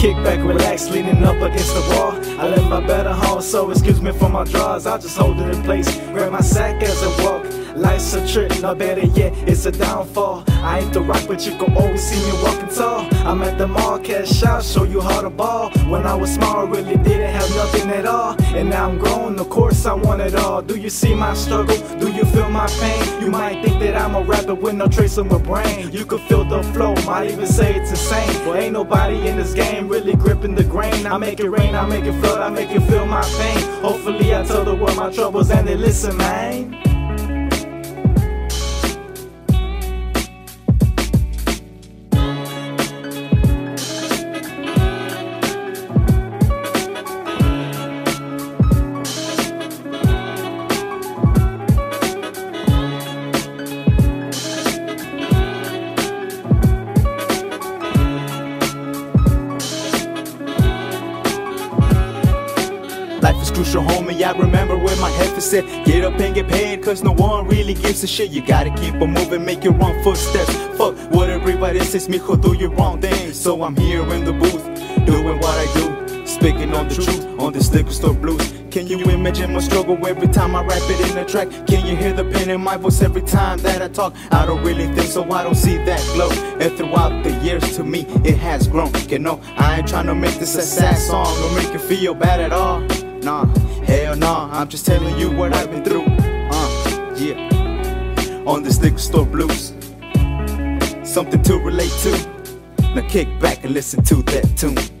kick back, relax, leaning up against the wall. I left my better home, so excuse me for my drawers. I just hold it in place, grab my sack as I walk. Life's a trip, no better yet, it's a downfall. I ain't the rock, but you can always see me walking tall. I'm at the mall, cash out, show you how to ball. When I was small, I really didn't have nothing at all. And now I'm grown, of course I want it all. Do you see my struggle? Do you feel my pain? You might think that I'm a rapper with no trace of my brain. You could feel the flow, might even say it's insane. But ain't nobody in this game really gripping the grain. I make it rain, I make it flood, I make it feel my pain. Hopefully I tell the world my troubles and they listen, man. Life is crucial, homie. I remember when my head was said, Get up and get paid, cause no one really gives a shit. You gotta keep on moving, make your own footsteps. Fuck what everybody says, mijo, do your wrong thing. So I'm here in the booth, doing what I do. Speaking on the truth, on this liquor store blues. Can you imagine my struggle every time I rap it in a track? Can you hear the pain in my voice every time that I talk? I don't really think so, I don't see that glow. And throughout the years, to me, it has grown. You know, I ain't trying to make this a sad song or make you feel bad at all. Nah, hell nah, I'm just telling you what I've been through. Uh, yeah. On this liquor store blues. Something to relate to. Now kick back and listen to that tune.